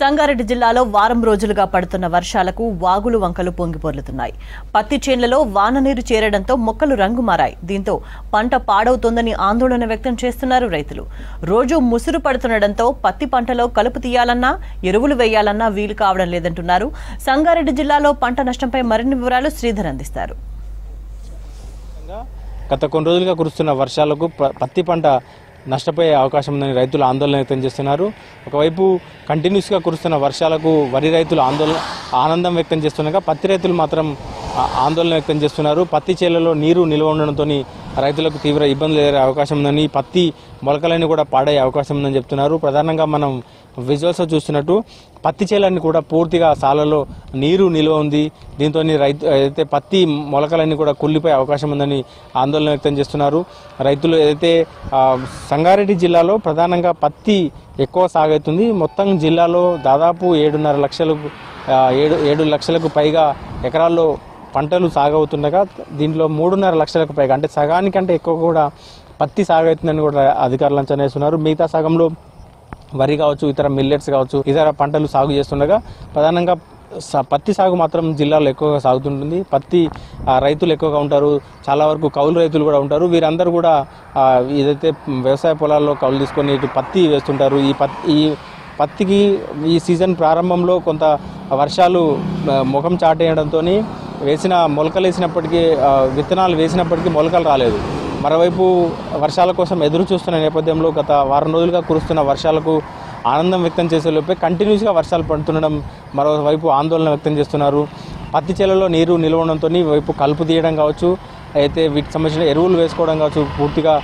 సంగారెడ్డి జిల్లాలో వారం రోజులుగా పడుతున్న వర్షాలకు వాగులు వంకలు పొంగిపొర్లుతున్నాయి పత్తి చేన్లలో వాన నీరు చేరడంతో మొక్కలు రంగు మారాయి దీంతో పంట పాడవుతోందని ఆందోళన వ్యక్తం చేస్తున్నారు రైతులు. రోజు ముసురు పడుతుండటంతో పత్తి పంటలో కలుపు తీయాలన్నా ఎరువులు వేయాలన్నా వీలు కావడం లేదంటున్నారు. సంగారెడ్డి జిల్లాలో పంట నష్టంపై మరిన్ని వివరాలు శ్రీధర్ అందిస్తారు. గత కొన్ని రోజులుగా కురుస్తున్న వర్షాలకు ప- పత్తి పంట నష్టపోయే అవకాశం ఉందని రైతులు ఆందోళన వ్యక్తం చేస్తున్నారు. ఒకవైపు కంటిన్యూస్గా కురుస్తున్న వర్షాలకు వరి రైతులు ఆందోళన ఆనందం వ్యక్తం చేస్తుండగా పత్తి రైతులు మాత్రం ఆందోళన వ్యక్తం చేస్తున్నారు. పత్తి చేలలో నీరు నిల్వ ఉండడంతో రైతులకు తీవ్ర ఇబ్బందులు ఎదురే అవకాశం ఉందని పత్తి మొలకలన్నీ కూడా పాడయ్యే అవకాశం ఉందని చెప్తున్నారు. ప్రధానంగా మనం విజువల్స్ చూస్తున్నట్టు పత్తి చేలన్నీ కూడా పూర్తిగా సాలలో నీరు నిల్వ ఉంది. దీంతో రైతు అయితే పత్తి మొలకలన్నీ కూడా కుళ్ళిపోయే అవకాశం ఉందని ఆందోళన వ్యక్తం చేస్తున్నారు. రైతులు ఏదైతే సంగారెడ్డి జిల్లాలో ప్రధానంగా పత్తి ఎక్కువ సాగవుతుంది మొత్తం జిల్లాలో దాదాపు ఏడున్నర లక్షలకు ఏడు ఏడు లక్షలకు పైగా ఎకరాల్లో పంటలు సాగవుతుండగా దీంట్లో మూడున్నర లక్షలకు పైగా అంటే సగానికంటే ఎక్కువ కూడా పత్తి సాగవుతుందని కూడా అధికారులు అంచనా వేస్తున్నారు. మిగతా సగంలో వరి కావచ్చు ఇతర మిల్లెట్స్ కావచ్చు ఇతర పంటలు సాగు చేస్తుండగా ప్రధానంగా పత్తి సాగు మాత్రం జిల్లాలో ఎక్కువగా సాగుతుంటుంది. పత్తి రైతులు ఎక్కువగా ఉంటారు. చాలా వరకు కౌలు రైతులు కూడా ఉంటారు. వీరందరూ కూడా ఏదైతే వ్యవసాయ పొలాల్లో కౌలు తీసుకొని ఇటు పత్తి వేస్తుంటారు. ఈ పత్తి ఈ పత్తికి ఈ సీజన్ ప్రారంభంలో కొంత వర్షాలు ముఖం చాటేయడంతో వేసిన మొలకలు వేసినప్పటికీ విత్తనాలు వేసినప్పటికీ మొలకలు రాలేదు. మరోవైపు వర్షాల కోసం ఎదురు చూస్తున్న నేపథ్యంలో గత వారం రోజులుగా కురుస్తున్న వర్షాలకు ఆనందం వ్యక్తం చేసే లోపే కంటిన్యూస్గా వర్షాలు పడుతుండడం మరోవైపు ఆందోళన వ్యక్తం చేస్తున్నారు. పత్తి చేలలో నీరు నిలవడంతో వైపు కలుపు తీయడం కావచ్చు అయితే వీటికి సంబంధించిన ఎరువులు వేసుకోవడం కావచ్చు పూర్తిగా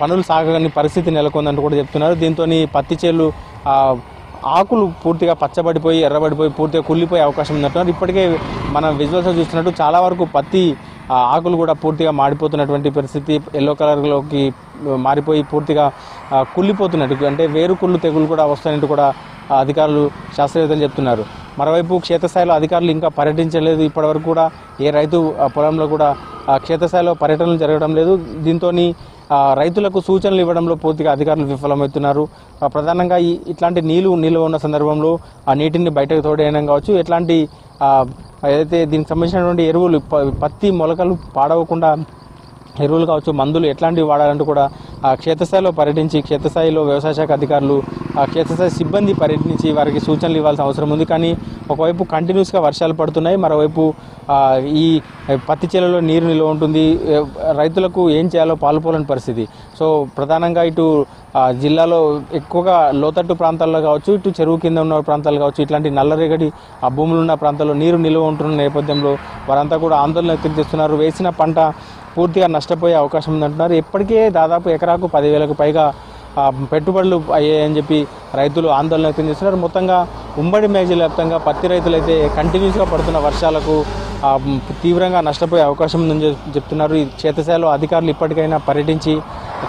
పనులు సాగని పరిస్థితి నెలకొందంటూ కూడా చెప్తున్నారు. దీంతో పత్తి చేలు ఆకులు పూర్తిగా పచ్చబడిపోయి ఎర్రబడిపోయి పూర్తిగా కుళ్ళిపోయే అవకాశం ఉందంటున్నారు. ఇప్పటికే మనం విజువల్స్ చూస్తున్నట్టు చాలా వరకు పత్తి ఆకులు కూడా పూర్తిగా మాడిపోతున్నటువంటి పరిస్థితి ఎల్లో కలర్లోకి మారిపోయి పూర్తిగా కుళ్ళిపోతున్నట్టు అంటే వేరు కుళ్ళు తెగులు కూడా వస్తాయంటూ కూడా అధికారులు శాస్త్రవేత్తలు చెప్తున్నారు. మరోవైపు క్షేత్రస్థాయిలో అధికారులు ఇంకా పర్యటించలేదు. ఇప్పటివరకు కూడా ఏ రైతు పొలంలో కూడా క్షేత్రస్థాయిలో పర్యటనలు జరగడం లేదు. దీంతో రైతులకు సూచనలు ఇవ్వడంలో పూర్తిగా అధికారులు విఫలమవుతున్నారు. ప్రధానంగా ఈ ఇట్లాంటి నీళ్ళు నిల్వ ఉన్న సందర్భంలో ఆ నీటిని బయటకు తోడేయడం కావచ్చు. ఎట్లాంటి ఏదైతే దీనికి సంబంధించినటువంటి ఎరువులు ప- పత్తి మొలకలు పాడవకుండా ఎరువులు కావచ్చు మందులు ఎట్లాంటివి వాడాలంటూ కూడా ఆ క్షేత్రస్థాయిలో పర్యటించి క్షేత్రస్థాయిలో వ్యవసాయ శాఖ అధికారులు ఆ క్షేత్రస్థాయి సిబ్బంది పర్యటించి వారికి సూచనలు ఇవ్వాల్సిన అవసరం ఉంది. కానీ ఒకవైపు కంటిన్యూస్గా వర్షాలు పడుతున్నాయి మరోవైపు ఈ పత్తి చేలలో నీరు నిల్వ ఉంటుంది. రైతులకు ఏం చేయాలో పాలుపోలేని పరిస్థితి. సో ప్రధానంగా ఇటు జిల్లాలో ఎక్కువగా లోతట్టు ప్రాంతాల్లో కావచ్చు ఇటు చెరువు కింద ఉన్న ప్రాంతాలు కావచ్చు ఇట్లాంటి నల్లరేగడి ఆ భూములు ఉన్న ప్రాంతాల్లో నీరు నిల్వ ఉంటున్న నేపథ్యంలో వారంతా కూడా ఆందోళన వ్యక్తం చేస్తున్నారు. వేసిన పంట పూర్తిగా నష్టపోయే అవకాశం ఉందంటున్నారు. ఇప్పటికే దాదాపు ఎకరాకు పదివేలకు పైగా పెట్టుబడులు అయ్యాయని చెప్పి రైతులు ఆందోళన వ్యక్తం చేస్తున్నారు. మొత్తంగా ఉమ్మడి మేజల వ్యాప్తంగా పత్తి రైతులు అయితే కంటిన్యూస్గా పడుతున్న వర్షాలకు తీవ్రంగా నష్టపోయే అవకాశం ఉందని చెప్తున్నారు. ఈ క్షేత్రస్థాయిలో అధికారులు ఇప్పటికైనా పర్యటించి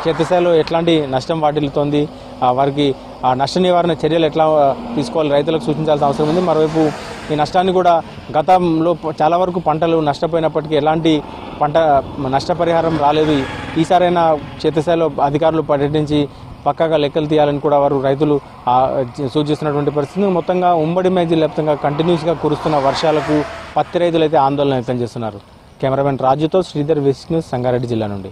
క్షేత్రస్థాయిలో ఎట్లాంటి నష్టం వాటిల్లుతోంది వారికి ఆ నష్ట నివారణ చర్యలు ఎట్లా తీసుకోవాలి రైతులకు సూచించాల్సిన అవసరం ఉంది. మరోవైపు ఈ నష్టాన్ని కూడా గతంలో చాలా వరకు పంటలు నష్టపోయినప్పటికీ ఎలాంటి పంట నష్టపరిహారం రాలేదు. ఈసారైనా క్షేత్రస్థాయిలో అధికారులు పర్యటించి పక్కాగా లెక్కలు తీయాలని కూడా వారు రైతులు సూచిస్తున్నటువంటి పరిస్థితి. మొత్తంగా ఉమ్మడి మేజీ వ్యాప్తంగా కంటిన్యూస్గా కురుస్తున్న వర్షాలకు పత్తి రైతులు అయితే ఆందోళన వ్యక్తం చేస్తున్నారు. కెమెరామెన్ రాజుతో శ్రీధర్ విష్ణు సంగారెడ్డి జిల్లా నుండి.